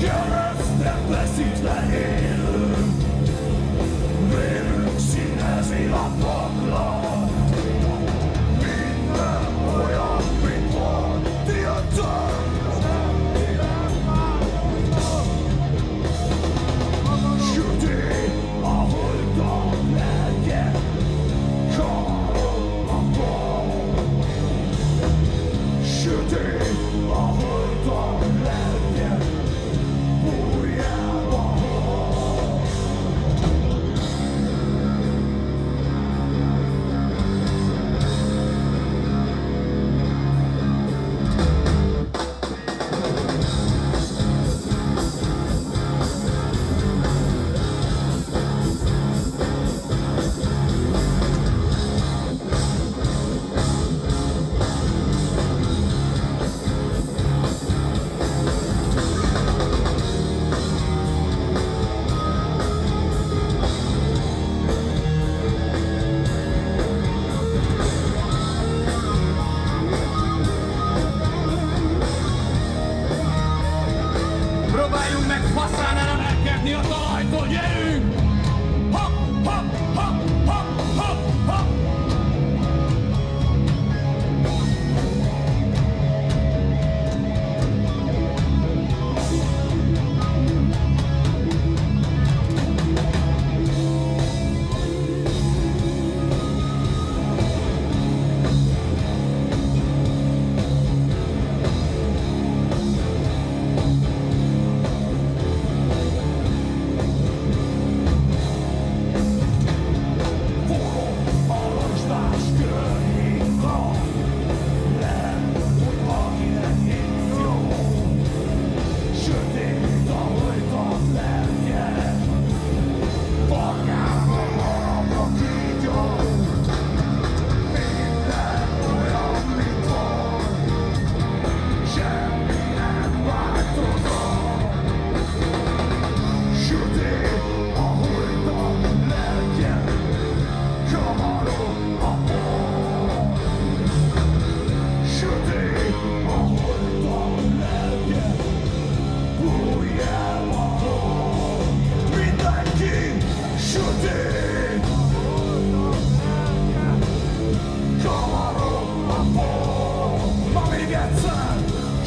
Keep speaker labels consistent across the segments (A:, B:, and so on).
A: Gör oss den bästa in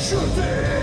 A: 兄弟